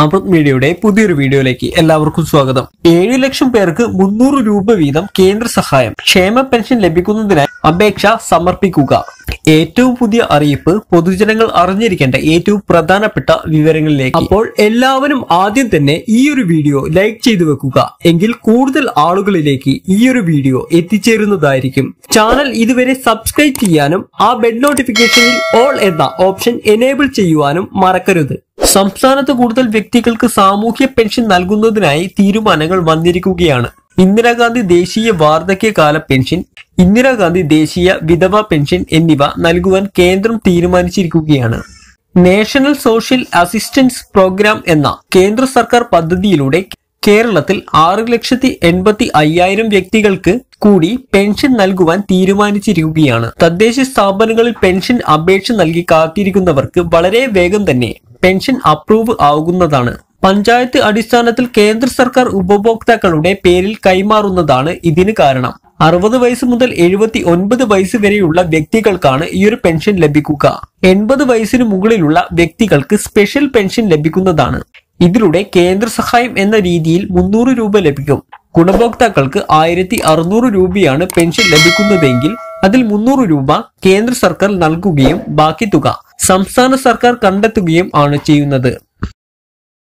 അമൃത് മീഡിയയുടെ പുതിയൊരു വീഡിയോയിലേക്ക് എല്ലാവർക്കും സ്വാഗതം. ഏഴ് ലക്ഷം പേർക്ക് മുന്നൂറ് രൂപ വീതം കേന്ദ്ര സഹായം ക്ഷേമ പെൻഷൻ ലഭിക്കുന്നതിനായി അപേക്ഷ സമർപ്പിക്കുക. ഏറ്റവും പുതിയ അറിയിപ്പ് പൊതുജനങ്ങൾ അറിഞ്ഞിരിക്കേണ്ട ഏറ്റവും പ്രധാനപ്പെട്ട വിവരങ്ങളിലേക്ക്. അപ്പോൾ എല്ലാവരും ആദ്യം തന്നെ ഈ ഒരു വീഡിയോ ലൈക്ക് ചെയ്തു വെക്കുക. എങ്കിൽ കൂടുതൽ ആളുകളിലേക്ക് ഈ ഒരു വീഡിയോ എത്തിച്ചേരുന്നതായിരിക്കും. ചാനൽ ഇതുവരെ സബ്സ്ക്രൈബ് ചെയ്യാനും ആ ബെൽ നോട്ടിഫിക്കേഷനിൽ ഓൾ എന്ന ഓപ്ഷൻ എനേബിൾ ചെയ്യുവാനും മറക്കരുത്. സംസ്ഥാനത്ത് കൂടുതൽ വ്യക്തികൾക്ക് സാമൂഹ്യ പെൻഷൻ നൽകുന്നതിനായി തീരുമാനങ്ങൾ വന്നിരിക്കുകയാണ്. ഇന്ദിരാഗാന്ധി ദേശീയ വാർദ്ധക്യകാല പെൻഷൻ ഇന്ദിരാഗാന്ധി ദേശീയ വിധവ പെൻഷൻ എന്നിവ നൽകുവാൻ കേന്ദ്രം തീരുമാനിച്ചിരിക്കുകയാണ്. നാഷണൽ സോഷ്യൽ അസിസ്റ്റൻസ് പ്രോഗ്രാം എന്ന കേന്ദ്ര സർക്കാർ പദ്ധതിയിലൂടെ കേരളത്തിൽ ആറ് ലക്ഷത്തി എൺപത്തി അയ്യായിരം വ്യക്തികൾക്ക് കൂടി പെൻഷൻ നൽകുവാൻ തീരുമാനിച്ചിരിക്കുകയാണ്. തദ്ദേശ സ്ഥാപനങ്ങളിൽ പെൻഷൻ അപേക്ഷ നൽകി കാത്തിരിക്കുന്നവർക്ക് വളരെ വേഗം തന്നെ പെൻഷൻ അപ്രൂവ് ആകുന്നതാണ്. പഞ്ചായത്ത് അടിസ്ഥാനത്തിൽ കേന്ദ്ര സർക്കാർ ഉപഭോക്താക്കളുടെ പേരിൽ കൈമാറുന്നതാണ് ഇതിന് കാരണം. അറുപത് വയസ്സ് മുതൽ എഴുപത്തി ഒൻപത് വയസ്സ് വരെയുള്ള വ്യക്തികൾക്കാണ് ഈ ഒരു പെൻഷൻ ലഭിക്കുക. എൺപത് വയസ്സിന് മുകളിലുള്ള വ്യക്തികൾക്ക് സ്പെഷ്യൽ പെൻഷൻ ലഭിക്കുന്നതാണ്. ഇതിലൂടെ കേന്ദ്ര സഹായം എന്ന രീതിയിൽ മുന്നൂറ് രൂപ ലഭിക്കും. ഗുണഭോക്താക്കൾക്ക് ആയിരത്തി അറുന്നൂറ് രൂപയാണ് പെൻഷൻ ലഭിക്കുന്നതെങ്കിൽ അതിൽ മുന്നൂറ് രൂപ കേന്ദ്ര സർക്കാർ നൽകുകയും ബാക്കി തുക. സംസ്ഥാന സർക്കാർ കണ്ടെത്തുകയും ആണ് ചെയ്യുന്നത്.